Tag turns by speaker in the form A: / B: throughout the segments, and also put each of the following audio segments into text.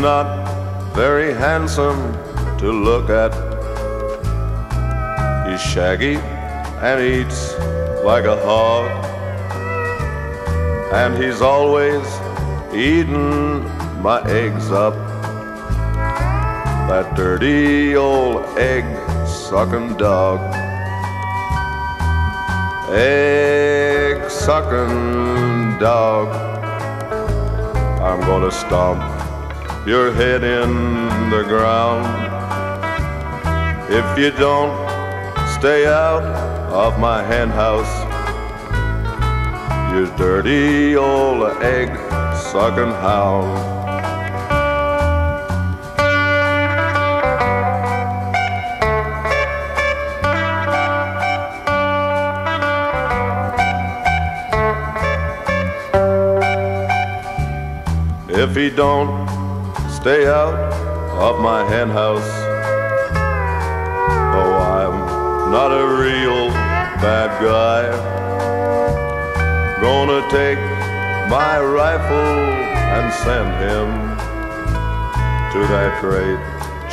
A: not very handsome to look at. He's shaggy and eats like a hog. And he's always eating my eggs up. That dirty old egg sucking dog. Egg sucking dog. I'm gonna stomp your head in the ground. If you don't stay out of my hen house, you dirty old egg sucking hound. If he don't stay out of my hen house, oh, I'm not a real bad guy. Gonna take my rifle and send him to that great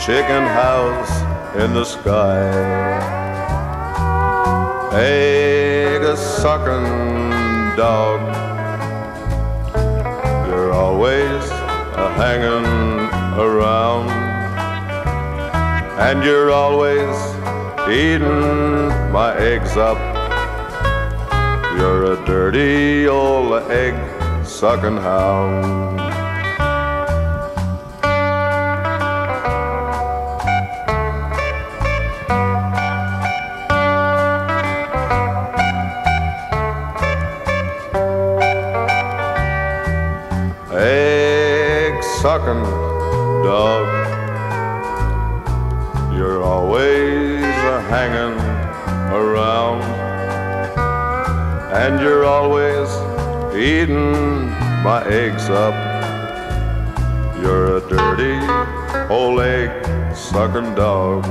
A: chicken house in the sky. Egg a sucking dog you're always a hanging around, and you're always eating my eggs up. You're a dirty old egg sucking hound. egg sucking dog. You're always a hanging around, and you're always eating my eggs up. You're a dirty old egg sucking dog.